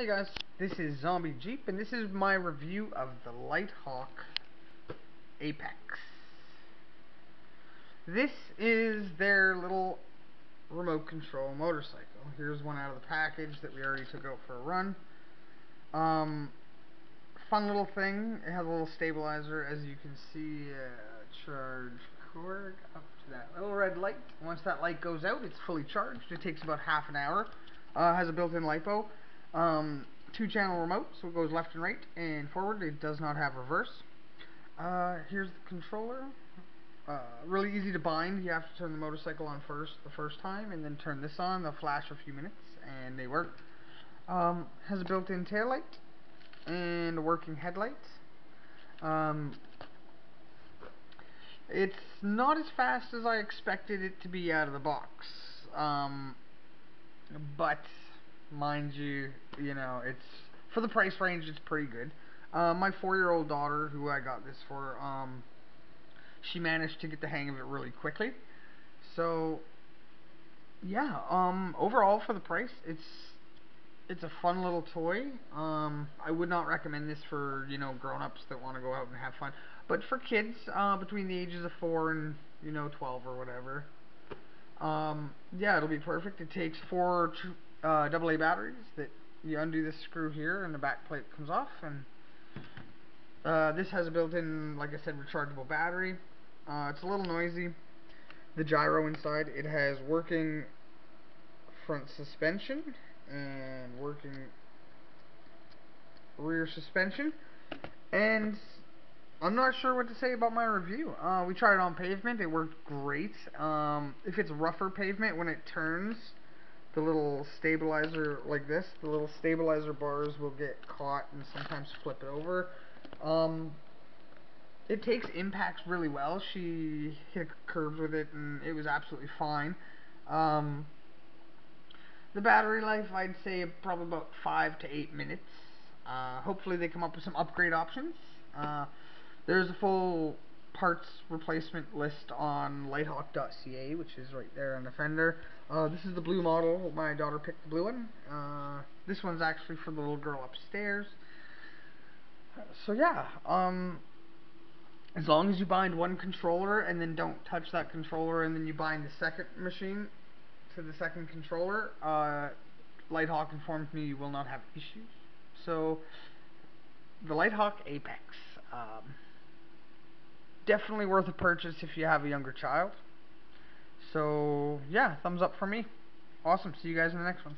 Hey guys, this is Zombie Jeep, and this is my review of the LiteHawk Apex. This is their little remote control motorcycle. Here's one out of the package that we already took out for a run. Um, fun little thing. It has a little stabilizer, as you can see. Uh, charge cord up to that little red light. Once that light goes out, it's fully charged. It takes about half an hour. Uh, has a built-in LiPo. Um, two channel remote, so it goes left and right and forward. It does not have reverse. Uh, here's the controller. Uh, really easy to bind. You have to turn the motorcycle on first the first time and then turn this on. They'll flash for a few minutes and they work. Um, has a built-in tail light and a working headlight. Um, it's not as fast as I expected it to be out of the box. Um, but mind you, you know, it's for the price range, it's pretty good. Uh, my four-year-old daughter, who I got this for, um, she managed to get the hang of it really quickly. So, yeah, um, overall for the price, it's it's a fun little toy. Um, I would not recommend this for you know grown-ups that want to go out and have fun, but for kids uh, between the ages of four and you know 12 or whatever, um, yeah, it'll be perfect. It takes four uh, AA batteries that you undo this screw here and the back plate comes off and uh, this has a built-in, like I said, rechargeable battery. Uh, it's a little noisy. The gyro inside, it has working front suspension and working rear suspension. And I'm not sure what to say about my review. Uh, we tried it on pavement. It worked great. Um, if it's rougher pavement, when it turns, the little stabilizer like this, the little stabilizer bars will get caught and sometimes flip it over. Um, it takes impacts really well. She hit curves with it and it was absolutely fine. Um, the battery life, I'd say probably about 5 to 8 minutes. Uh, hopefully they come up with some upgrade options. Uh, there's a full parts replacement list on litehawk.ca, which is right there on the fender. Uh, this is the blue model. My daughter picked the blue one. Uh, this one's actually for the little girl upstairs. So yeah, um, as long as you bind one controller and then don't touch that controller and then you bind the second machine to the second controller, uh, LiteHawk informed me you will not have issues. So, the LiteHawk Apex. Um, definitely worth a purchase if you have a younger child. So, yeah, thumbs up for me. Awesome. See you guys in the next one.